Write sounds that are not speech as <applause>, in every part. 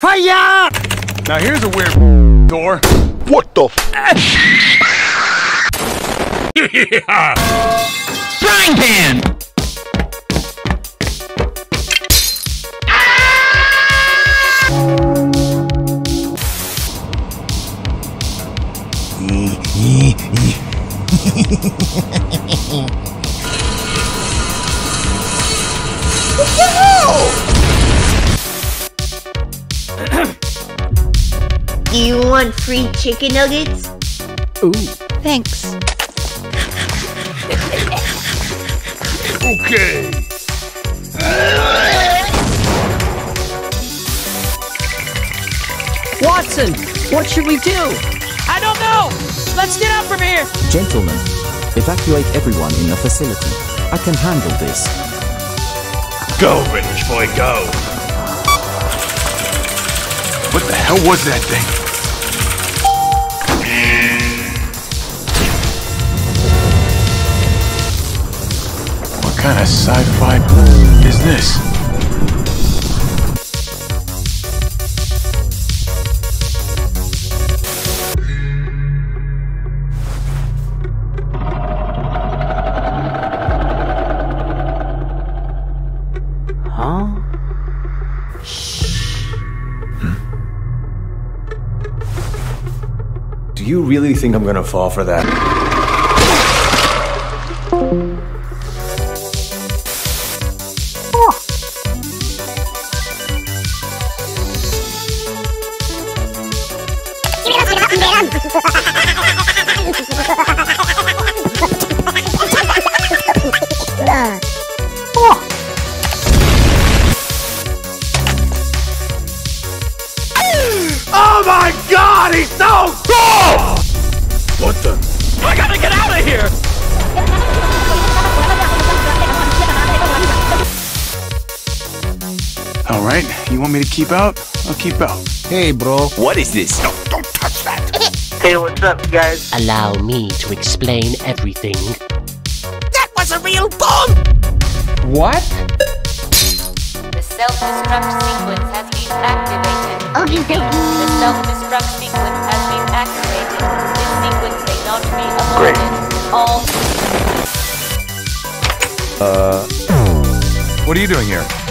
Fire! Now here's a weird door. What the f- <laughs> Frying pan! Do <laughs> free chicken nuggets? Ooh, thanks. Okay. Watson, what should we do? I don't know! Let's get out from here! Gentlemen, evacuate everyone in the facility. I can handle this. Go, British boy, go. What the hell was that thing? Kind of sci-fi is this? Huh? Hmm? Do you really think I'm gonna fall for that? Alright, you want me to keep out? I'll keep out. Hey, bro. What is this? No, don't touch that! Hey, what's up, guys? Allow me to explain everything. That was a real bomb! What? The self-destruct sequence has been activated. Oh, okay, The self-destruct sequence has been activated. This sequence may not be Great. aborted. All uh, What are you doing here?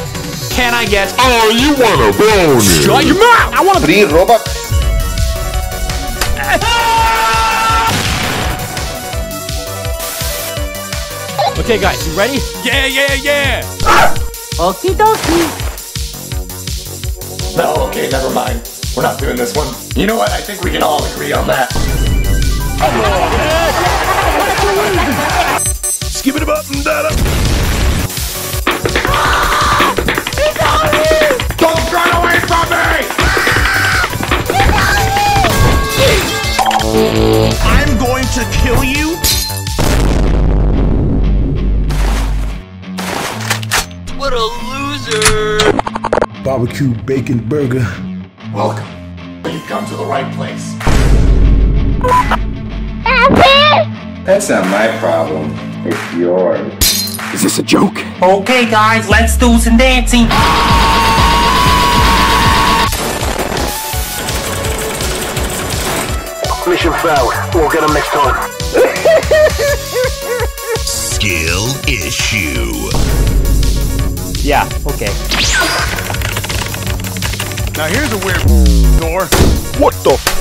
Can I guess? Oh, you wanna bone Shut your mouth! I wanna Three robot. <laughs> Okay, guys, you ready? Yeah, yeah, yeah! Okie dokie. No, okay, never mind. We're not doing this one. You know what? I think we can all agree on that. <laughs> Skip it up and da Don't to kill you? What a loser! Barbecue bacon burger. Welcome. You've come to the right place. That's not my problem. It's yours. Is this a joke? Okay, guys, let's do some dancing. Mission failed. We'll get him next time. Skill issue. Yeah, okay. Now here's a weird door. What the f-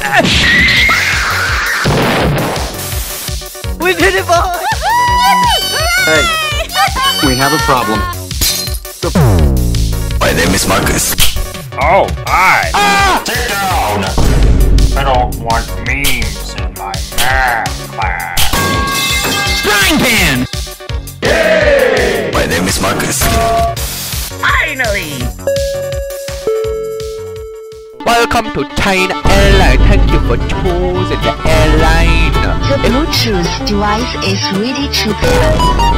We did it, boys! Hey, <laughs> we have a problem. My name is Marcus. Oh, hi. Ah! Sit down. I don't want memes in my math class. Frying pan! My name is Marcus. Finally! Welcome to China Airline. Thank you for choosing the airline. The Bluetooth device is ready to pair.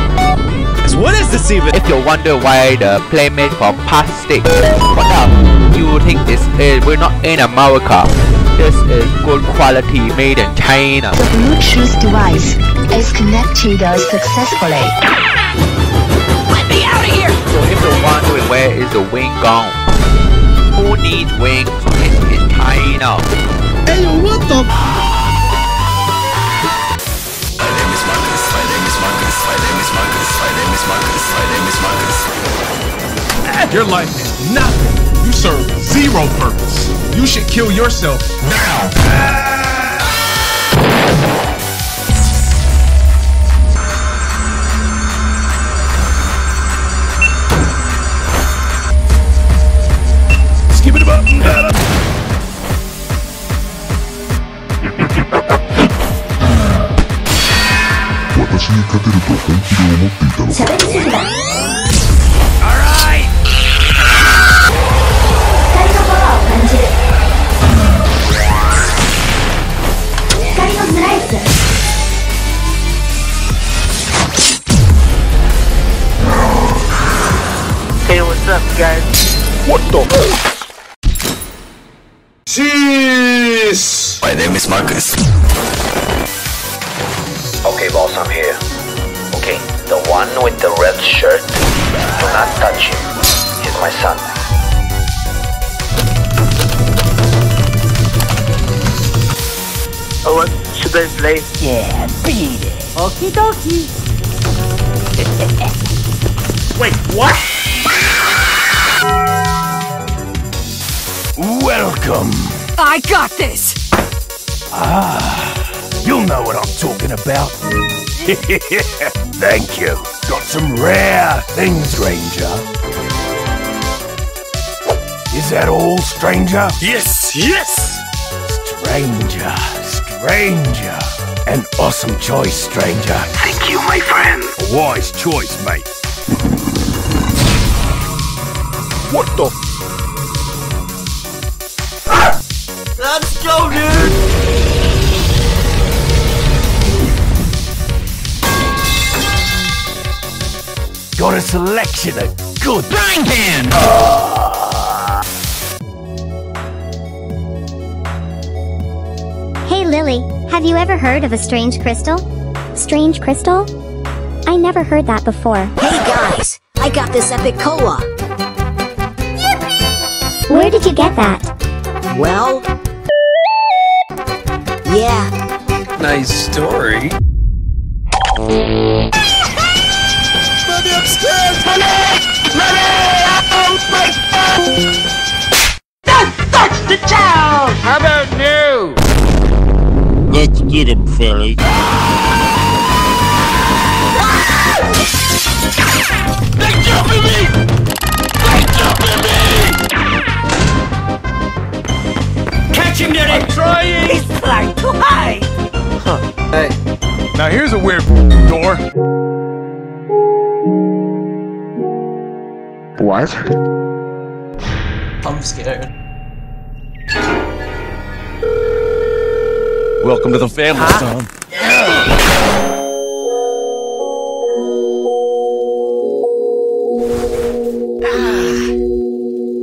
What is this even? If you wonder why the plane made from plastic, what up? You think this is we're not in America. This is good quality made in China. The Bluetooth device is connected successfully. Let me out of here! So if you're wondering where is the wing gone, who needs wings. It is tying up. Hey, what the? My name is Marcus. My name is Marcus. My name is Marcus. My name is Marcus. My name is Marcus. Your life is nothing. You serve zero purpose. You should kill yourself now. Skip it up and down. 私に勝てると What the? Jeez! My name is Marcus. Okay, boss, I'm here. Okay, the one with the red shirt, do not touch him. He's my son. Oh, what should I play? Yeah, beat it. Okie dokie. <laughs> Wait, what? Welcome. I got this. Ah, you'll know what I'm talking about. <laughs> Thank you. Got some rare things, Ranger. Is that all, stranger? Yes, yes! Stranger, stranger. An awesome choice, stranger. Thank you, my friend. A wise choice, mate. <laughs> what the? Let's go, dude! Got a selection of good. Brain can! Hey Lily, have you ever heard of a strange crystal? Strange crystal? I never heard that before. Hey guys, I got this epic koa. Where did you get that? Well, yeah. Nice story. Now here's a weird door. What? I'm scared. Welcome to the family, son.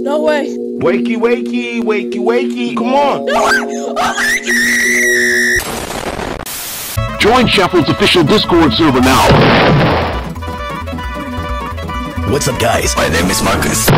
No way. Wakey, wakey, wakey, wakey. Come on. Join ShaffleFox's official Discord server now. What's up, guys? My name is Marcus.